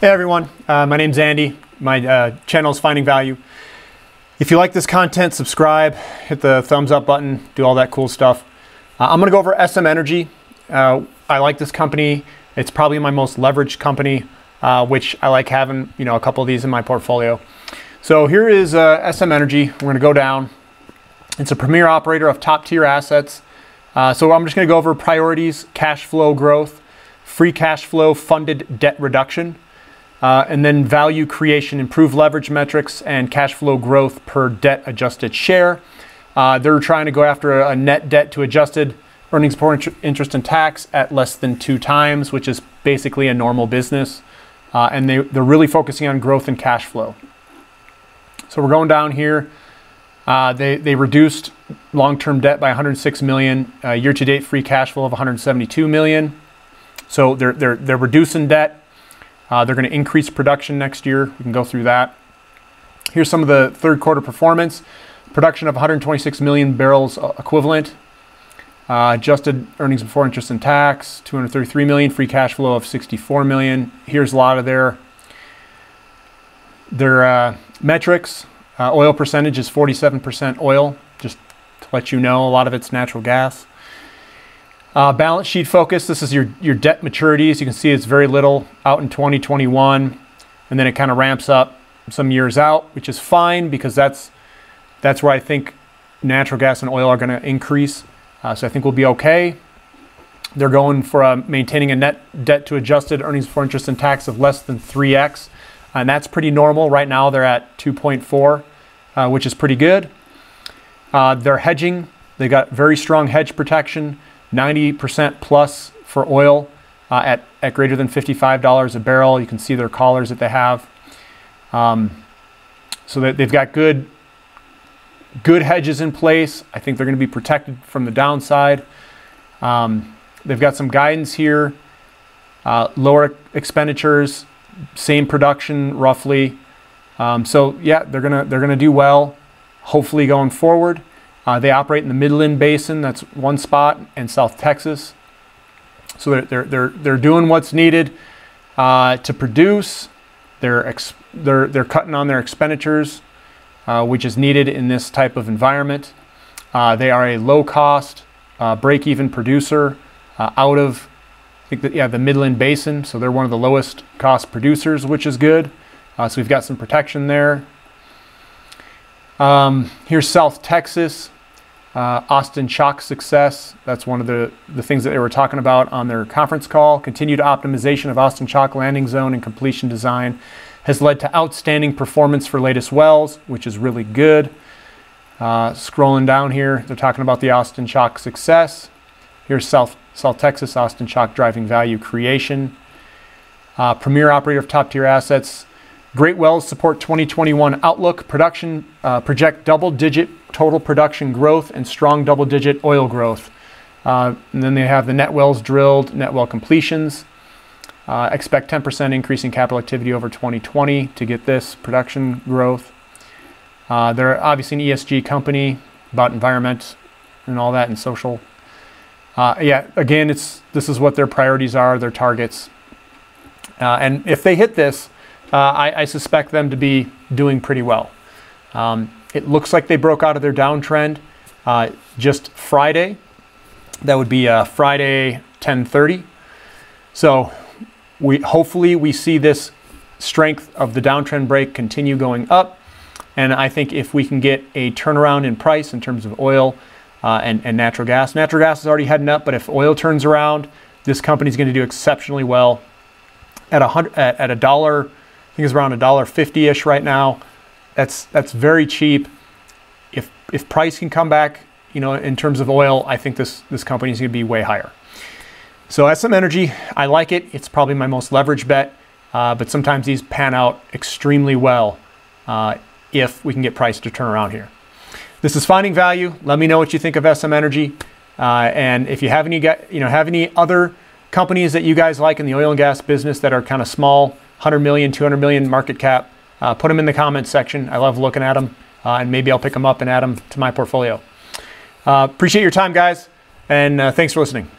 Hey everyone, uh, my name's Andy. My uh, channel is Finding Value. If you like this content, subscribe, hit the thumbs up button, do all that cool stuff. Uh, I'm going to go over SM Energy. Uh, I like this company. It's probably my most leveraged company, uh, which I like having you know a couple of these in my portfolio. So here is uh, SM Energy. We're going to go down. It's a premier operator of top tier assets. so I'm just going to go over priorities, cash flow growth, free cash flow, funded debt reduction. Uh, and then value creation, improve leverage metrics, and cash flow growth per debt adjusted share. Uh, they're trying to go after a, a, net debt to adjusted earnings before interest and tax at less than two times, which is basically a normal business. Uh, and they, they're really focusing on growth and cash flow. So we're going down here. Uh, they, they reduced long-term debt by 106 million. Uh, year-to-date free cash flow of 172 million. So they're, they're, they're reducing debt uh, they're going to increase production next year. We can go through that. Here's some of the third quarter performance. Production of 126 million barrels equivalent. Uh, adjusted earnings before interest and tax, 233 million. Free cash flow of 64 million. Here's a lot of their their uh, metrics. Uh, oil percentage is 47% oil. Just to let you know, a lot of it's natural gas. Uh, balance sheet focus, this is your, your debt maturities. You can see it's very little out in 2021, and then it kind of ramps up some years out, which is fine because that's, that's where I think natural gas and oil are going to increase. Uh, so I think we'll be okay. They're going for uh, maintaining a net debt to adjusted earnings before interest and tax of less than 3x. And that's pretty normal. Right now they're at 2.4, uh, which is pretty good. Uh, they're hedging. They got very strong hedge protection. 90% plus for oil uh, at, at greater than $55 a barrel. You can see their collars that they have. Um, so that they've got good, good hedges in place. I think they're going to be protected from the downside. Um, they've got some guidance here. Uh, lower expenditures, same production roughly. Um, so yeah, they're gonna they're gonna do well. Hopefully going forward. Uh, they operate in the Midland Basin, that's one spot, and South Texas. So they're, they're, they're, they're doing what's needed uh, to produce. They're, they're, they're cutting on their expenditures, uh, which is needed in this type of environment. Uh, they are a low cost, uh, break even producer uh, out of I think that, yeah, the Midland Basin. So they're one of the lowest cost producers, which is good. so we've got some protection there. Um, here's South Texas. Uh, Austin Chalk success, that's one of the, the things that they were talking about on their conference call. Continued optimization of Austin Chalk landing zone and completion design has led to outstanding performance for latest wells, which is really good. Uh, scrolling down here, they're talking about the Austin Chalk success. Here's South, South Texas, Austin Chalk driving value creation. Uh, premier operator of top tier assets, Great wells support 2021 outlook. Production uh, project double digit total production growth and strong double digit oil growth. Uh, and then they have the net wells drilled, net well completions. Uh, expect 10% increase in capital activity over 2020 to get this production growth. Uh, they're obviously an ESG company about environment and all that and social. Uh, yeah, again, it's this is what their priorities are, their targets. Uh, and if they hit this, uh, I, I, suspect them to be doing pretty well. Um, it looks like they broke out of their downtrend uh, just Friday. That would be uh, Friday 10:30. So we hopefully we see this strength of the downtrend break continue going up. And I think if we can get a turnaround in price in terms of oil uh, and, and natural gas, natural gas is already heading up, but if oil turns around, this company is going to do exceptionally well at a hundred at, at a dollar think it's around a dollar fifty-ish right now. That's that's very cheap. If if price can come back, you know, in terms of oil, I think this this company is going to be way higher. So SM Energy, I like it. It's probably my most leveraged bet, uh, but sometimes these pan out extremely well uh, if we can get price to turn around here. This is finding value. Let me know what you think of SM Energy, uh, and if you have any, you know, have any other companies that you guys like in the oil and gas business that are kind of small 100 million, 200 million market cap, uh, put them in the comments section. I love looking at them, uh, and maybe I'll pick them up and add them to my portfolio. Uh, appreciate your time, guys, and uh, thanks for listening.